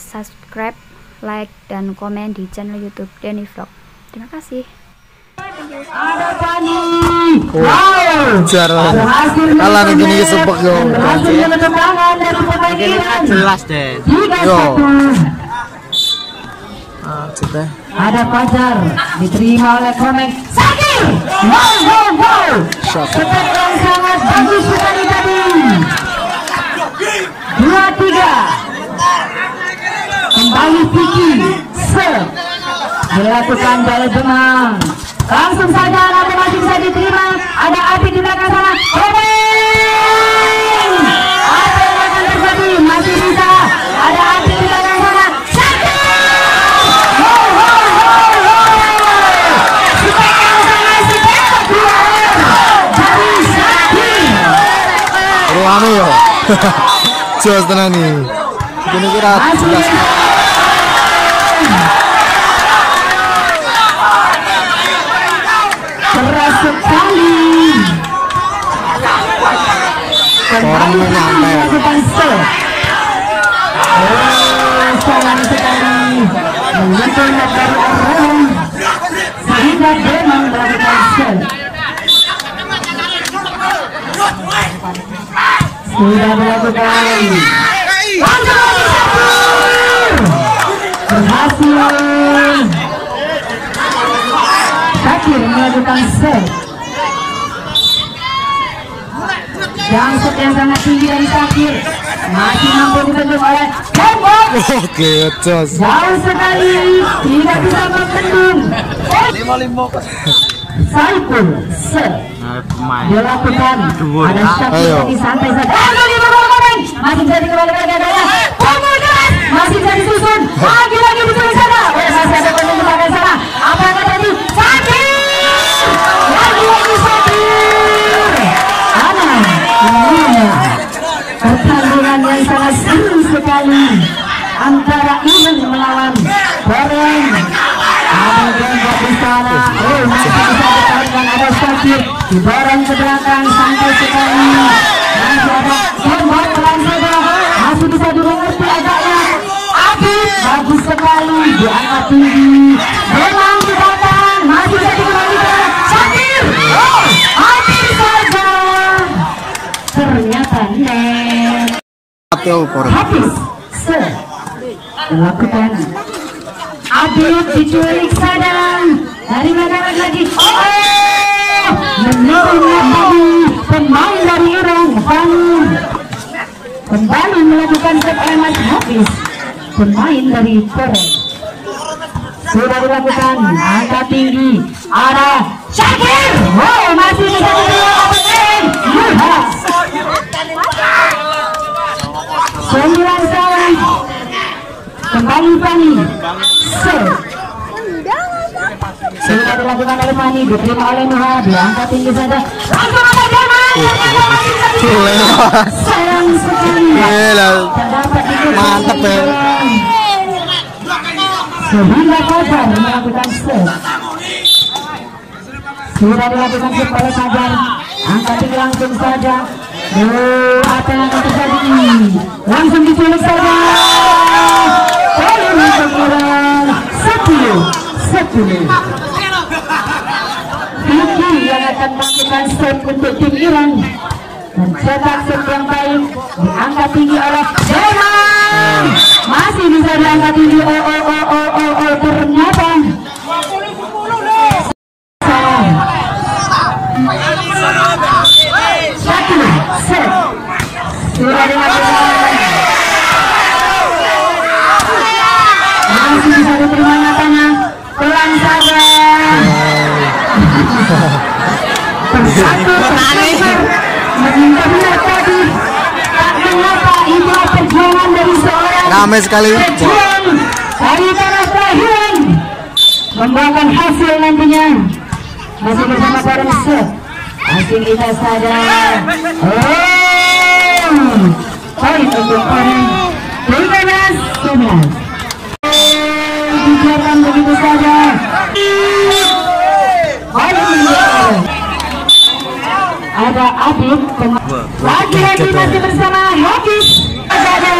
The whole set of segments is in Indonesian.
subscribe like dan komen di channel YouTube Denny Vlog terima kasih Ada Pani. Wow. Jar. Berhasil Kalah nih gini sepek yo. Jelas deh Yo. Ah. Ada Fajar diterima oleh Komeng Sakir. Wow, wow. Syakir. Sepak yang sangat bagus sekali tadi. Dua tiga. Kembali Vicky. Serve. Dilakukan dari Demang. Langsung saja nanti masih bisa diterima. Ada api di belakang sana. Apa yang akan terjadi? Masih bisa. Ada api di belakang sana. Sakir. Wow, wow, wow, wow. Sepak yang sangat spektakuler. Dari Sakir. Ruame yo. Jos tenan nih. Gini kira Masih Orang Kembali menyantai. melakukan serve. Oh, sayang sekali. Menyentuh dari orang sehingga Demang melakukan serve. Sudah satu. Berhasil. Sakir melakukan serve. Jangkut yang sangat tinggi dari Sakir masih mampu dibendung oleh Tembok. Oke, jos. Jauh sekali, tidak bisa membendung. Saiful serve nah pemain dilakukan. Ada Syakir lagi santai saja. Bagi Bambang Komeng. Masih bisa dikembalikan ke. Masih bisa disusun. Lagi-lagi di sana. Oh, masih ada sekali antara Iman melawan Boreng. Ada gembok di sana. Oh, masih bisa ditarik ada Sakir. Diborong ke belakang sampai sekali. Habis se diculik sadang dari belakang lagi? Oh tadi pemain dari melakukan Mas Hafiz pemain dari Korea sudah dilakukan angka tinggi. Ada Syakir. Oh masih bisa dilakukan Yuhas sembilan tahun. Kembali Fani serve sudah dilakukan oleh Fani diterima oleh Nuha diangkat tinggi saja. Langsung sekali. Mantep, ya. sehingga Fajar melakukan sudah dilakukan oleh angkat tinggi langsung saja Duh, apa yang akan terjadi langsung Vicky yang akan melakukan serve untuk tim Iran. Mencetak serve yang baik diangkat tinggi oleh Deman masih bisa diangkat tinggi. Oh oh oh oh Rame sekali. dari tanah kelahiran membawakan hasil nantinya. Masih bersama Bareng Set masih kita saja. Oh poin untuk Bareng 13 11 dibiarkan begitu saja. Ada Adit. Lagi-lagi masih bersama Hafiz saja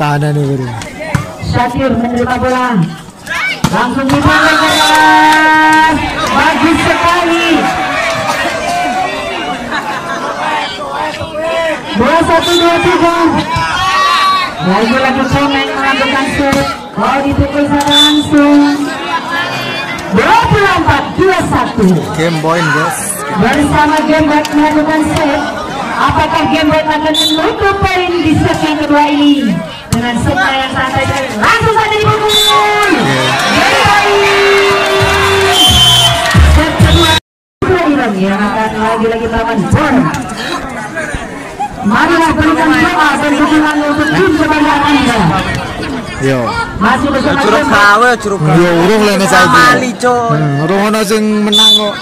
Tahanan nih bro. Syakir menerima bola. Langsung ke Bagus sekali. Dua satu dua tiga. Lagi lagi komen melakukan shoot. Kalau dipukul sana langsung. 24 21 Game point guys. bersama Gembet melakukan set. Apakah Gembet akan menutup poin di set yang kedua ini dengan set yang santai dan langsung saja dipukul. Set kedua Iran yang akan lagi-lagi melawan Bon. Marilah berikan doa dan dukungan untuk tim kebanggaan Anda. Yo. Masih bersama Curug gawe, curug gawe. Yo urung lene saiki. Pamali, Cuk. Hmm, urung ono sing menang kok.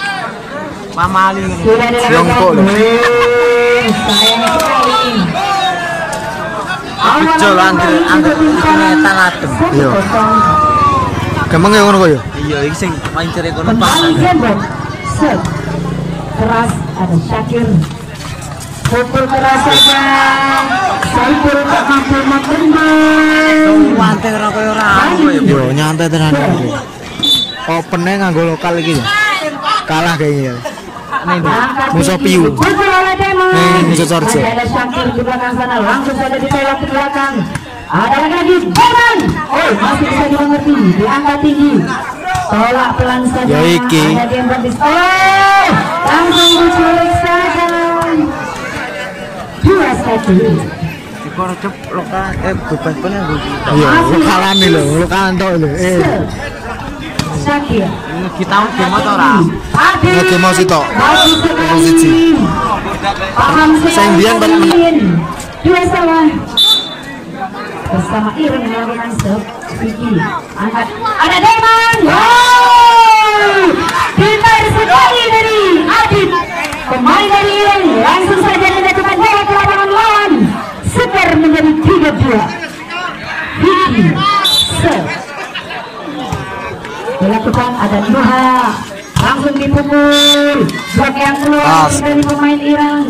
Pamali ngene. Sudah Tiongkok Sayang sekali. Bejo lho, angger angger ngetan adem. Iya. Gampang ya ngono kok ya? Iya, iki sing main kono. Gembet. Set. Keras ada Syakir. Pukul keras saja. Saiful tak mampu membendung. Wante ora koyo ora ya. Yo nyantai tenan iki. Opennya nganggo lokal iki ya. Kalah kayaknya. Musuh piu. Musuh Sorjo. Ada Syakir di belakang sana. Langsung saja ditolak ke belakang. Ada lagi Demon. Oh, masih bisa dimengerti. Diangkat tinggi. Tolak pelan saja. Ya, iki. Ada di Oh, langsung diculik saja. Dua satu. Dikor cep lokal eh beban pun yang. Iya, lokalan nih lho, lokalan tok lho. Eh. Kita game atau ora? Adil. Oke, mau sih, Tok. Bagus sekali. Mau siji. Indian, Pak. Adil. Dua sama. Bersama Iren melakukan serve. Vicky. Angkat. Ada Deman. Wow. Pintar sekali dari Adit. Pemain dari Iren. Langsung saja menjatuhkan bola ke lapangan lawan. Skor menjadi 3-2. Vicky. Serve dilakukan ada Nuha langsung dipukul. Blok yang keluar dari pemain Iran.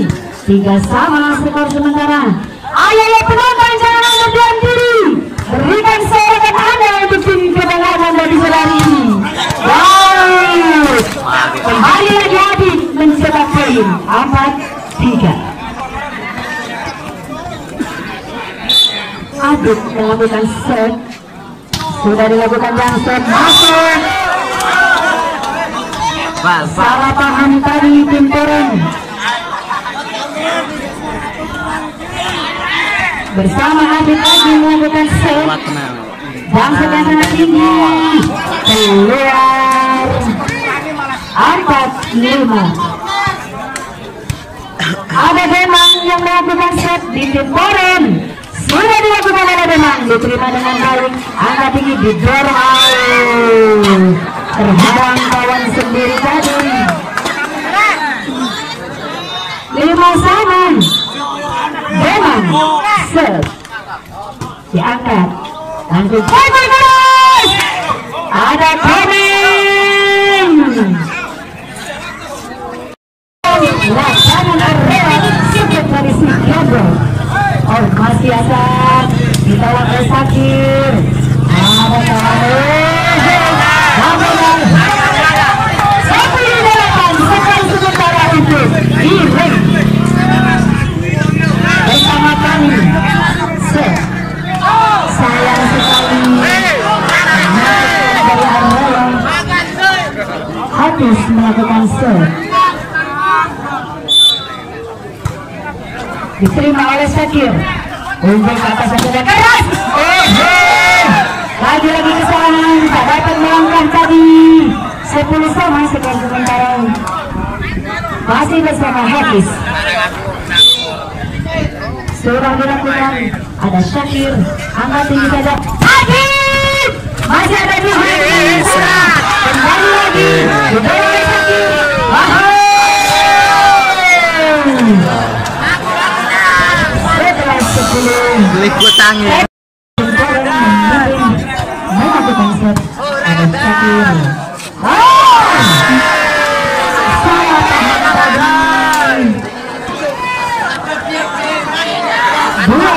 Tiga sama skor sementara. Ayo ya penonton jangan berdiam diri. Berikan sorakan anda untuk tim kebanggaan sore hari ini. Wow kembali lagi Adit mencetak poin. Empat tiga. Adit melakukan set sudah dilakukan yang masuk. Salah paham tadi tim Toren bersama Adit lagi melakukan set. Dan sedang sangat tinggi. Keluar. Empat lima. Ada Demang yang melakukan set di tim sudah dilakukan oleh Demang diterima dengan baik angka tinggi didorong out terhalang kawan sendiri tadi lima sama Demang set diangkat langsung Sakir unggul ke atas saja keras lagi-lagi kesalahan tak dapat melangkah tadi 10 sama skor sementara masih bersama Hafiz sudah dilakukan ada Syakir angkat tinggi saja Hafiz Masih ada Bisa. Kembali lagi. Kembali lagi. Ya. Syakir. Oh! Dua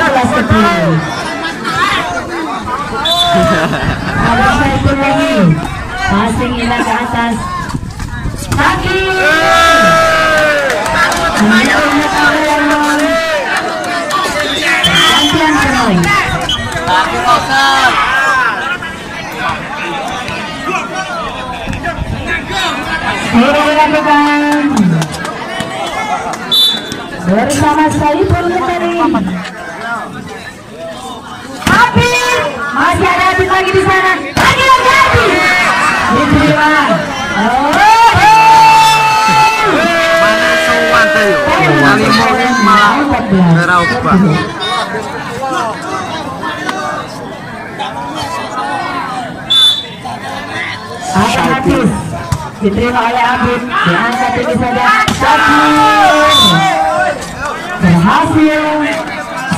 belas sepuluh. Ada. Passing indah ke atas. Syakir. Menyentuh Sudah dilakukan bersama. Tapi masih ada Adit lagi di sana. Lagi lagi. Diterima. Oh, Mana mau malah ora ubah. Ada Hafiz diterima oleh Abid diangkat ini saja Syakir berhasil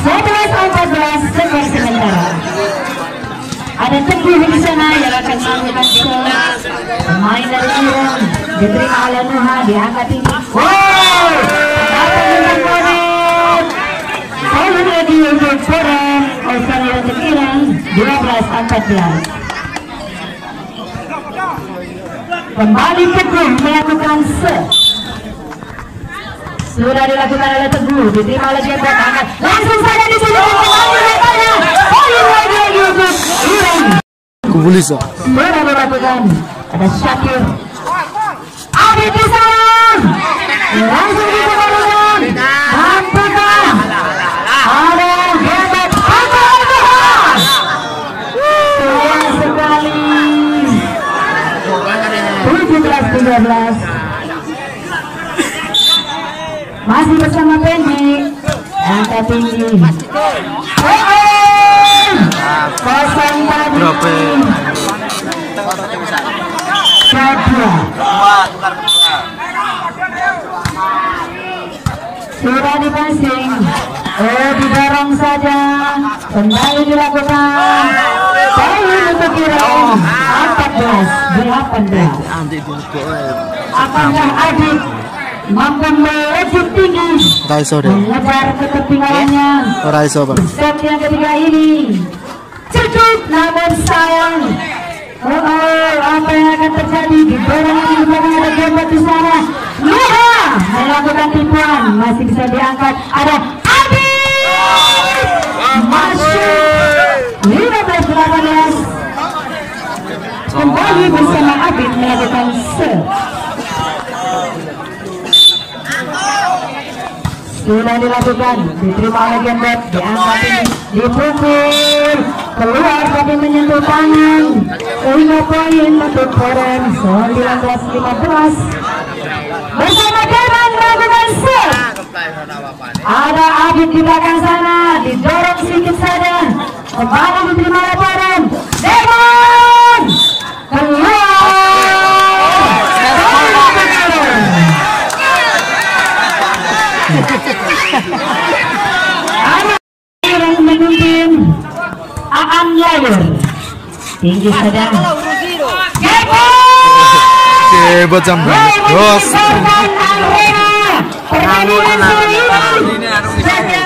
11-14 skor sementara. Ada Teguh di sana yang akan melakukan gol pemain dari Iran diterima oleh Nuha diangkat ini. Wow! Poin lagi untuk Korea Australia untuk Iran 12-14 Kembali Teguh melakukan se Sudah dilakukan oleh Teguh Diterima oleh Angkat Langsung saja dituju kembali lebarnya Poin lagi lagi untuk Iran Kubulis so. Sudah dilakukan Ada Syakir Adi di sana! Langsung Angka tinggi Kosong tadi Sudah dipasing Oh didorong saja Kembali dilakukan Poin untuk Iran 14 18 Anti dulu Apakah Adit mampu melejit tinggi Ora iso deh. mengejar ketertinggalannya. Ora iso, Bang. set yang ketiga ini. Cukup namun sayang. Oh, oh, apa yang akan terjadi? Di dorongan di belakang ada Gembet di sana. Liha melakukan tipuan. Masih bisa diangkat. Ada Adit masuk! 15 18 kembali bersama Abid melakukan se sudah dilakukan diterima oleh Gembet diangkat dipukul keluar tapi menyentuh tangan. Sehingga poin untuk Koren 19-15 bersama Derman melakukan set. Ada Abid di belakang sana didorong sedikit saja. Kembali diterima oleh Koren Derman keluar Anak yang memimpin Aan Layur tinggi saja Kepo Kebot jam Bos. Pertandingan kali ini set yang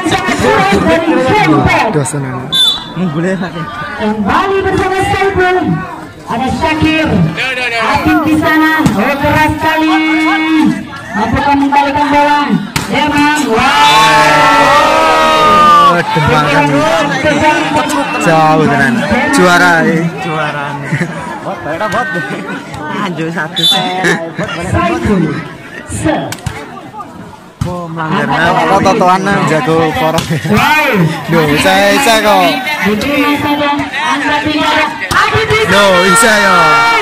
sangat sulit dari Kempet Dosenan. Boleh lagi. kembali bersama Saiful ada Syakir Hakim di sana oh keras sekali mampu membalikan bola Demang wow Oh, dembakan. Jauh tenan. Juara eh. Juarane. Bot, bayar bot. Anjir satu Oh, melanggar. Ora totoan jago porong. wow Duh, bisa bisa kok. Duh, bisa yo.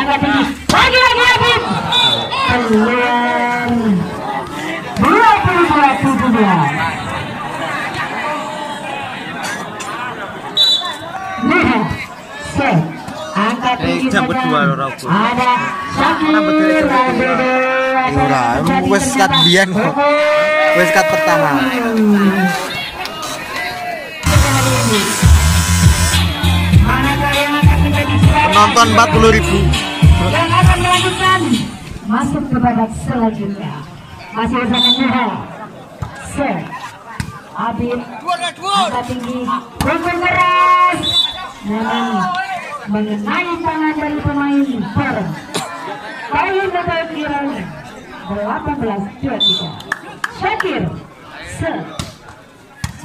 Diangkat tinggi. Lagi-lagi Habib. Peluang. 22 17. Lihat. Set. Angkat tinggi jam berdua saja. lho, Rabu. Ada Syakir Kenapa tidak ikut Rabido. Ora, wis kat biyen kok. Wis kat pertama. Penonton 40 ribu. yang akan melanjutkan masuk ke babak selanjutnya. Masih bersama Nuha Se Abid angkat tinggi pukul keras. Namun mengenai tangan dari pemain per Kayu Natal Kirang 18 23 Syakir Se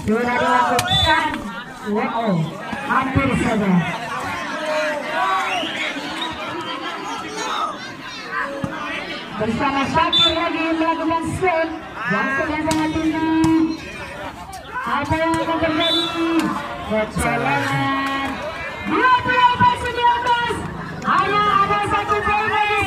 sudah dilakukan wow hampir saja bersama Syakir lagi melakukan set yang sangat tinggi. Apa yang akan terjadi? Kecolongan dua puluh atas. Hanya ada satu poin lagi